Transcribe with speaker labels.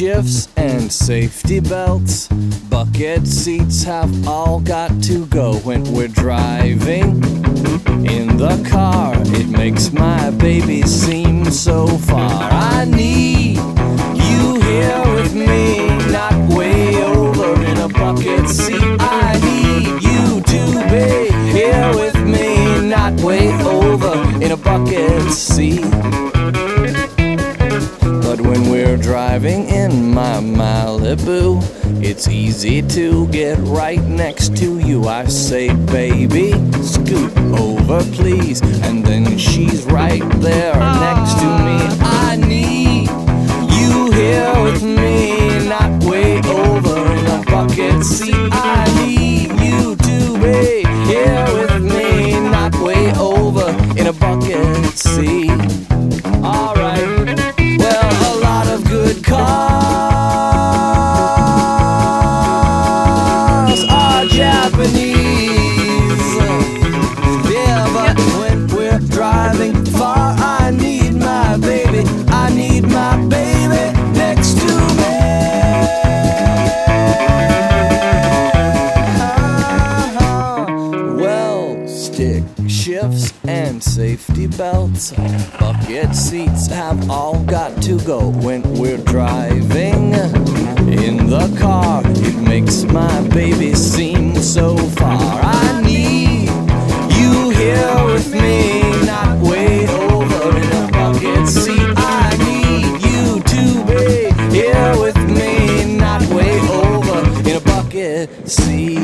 Speaker 1: and safety belts. Bucket seats have all got to go when we're driving. In the car, it makes my baby seem so far. I need you here with me, not way over in a bucket seat. I need you to be here with me, not way over in a bucket seat. Driving in my Malibu, it's easy to get right next to you. I say, baby, scoot over, please. And then she's right there next to me. I need you here with me, not way over in a bucket seat. I need Japanese. Yeah, but when we're driving far, I need my baby. I need my baby next to me. Uh-huh. Well, stick shifts and safety belts, bucket seats have all got to go when we're driving. In the car, it makes my baby seem so far. I need you here with me, not way over in a bucket seat. I need you to be here with me, not way over in a bucket seat.